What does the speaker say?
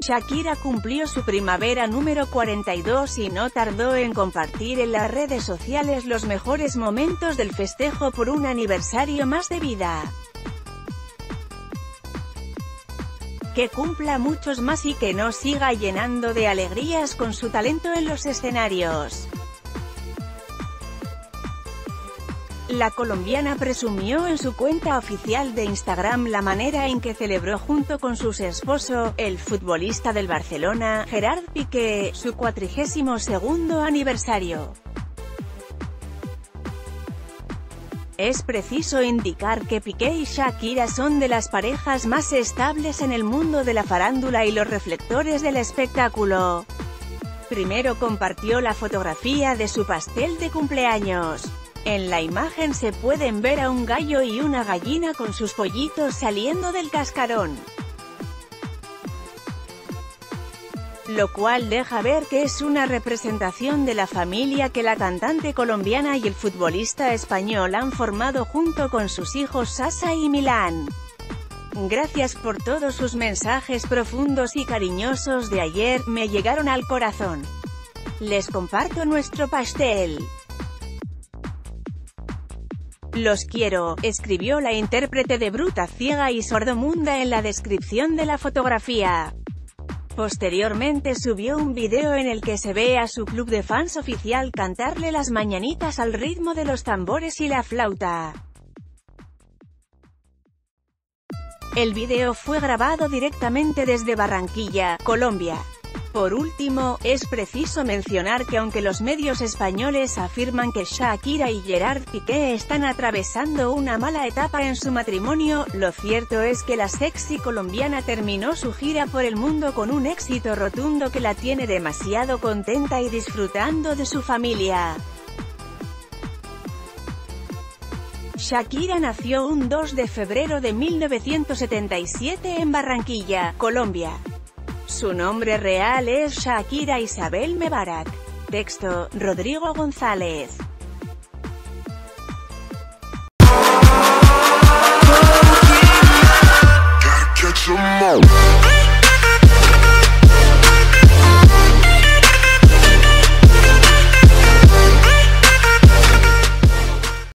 Shakira cumplió su primavera número 42 y no tardó en compartir en las redes sociales los mejores momentos del festejo por un aniversario más de vida. Que cumpla muchos más y que nos siga llenando de alegrías con su talento en los escenarios. La colombiana presumió en su cuenta oficial de Instagram la manera en que celebró junto con su esposo, el futbolista del Barcelona, Gerard Piqué, su 42 aniversario. Es preciso indicar que Piqué y Shakira son de las parejas más estables en el mundo de la farándula y los reflectores del espectáculo. Primero compartió la fotografía de su pastel de cumpleaños. En la imagen se pueden ver a un gallo y una gallina con sus pollitos saliendo del cascarón. Lo cual deja ver que es una representación de la familia que la cantante colombiana y el futbolista español han formado junto con sus hijos Sasa y Milán. Gracias por todos sus mensajes profundos y cariñosos de ayer, me llegaron al corazón. Les comparto nuestro pastel. Los quiero, escribió la intérprete de Bruta Ciega y Sordomunda en la descripción de la fotografía. Posteriormente subió un video en el que se ve a su club de fans oficial cantarle las mañanitas al ritmo de los tambores y la flauta. El video fue grabado directamente desde Barranquilla, Colombia. Por último, es preciso mencionar que aunque los medios españoles afirman que Shakira y Gerard Piqué están atravesando una mala etapa en su matrimonio, lo cierto es que la sexy colombiana terminó su gira por el mundo con un éxito rotundo que la tiene demasiado contenta y disfrutando de su familia. Shakira nació un 2 de febrero de 1977 en Barranquilla, Colombia. Su nombre real es Shakira Isabel Mebarak. Texto, Rodrigo González.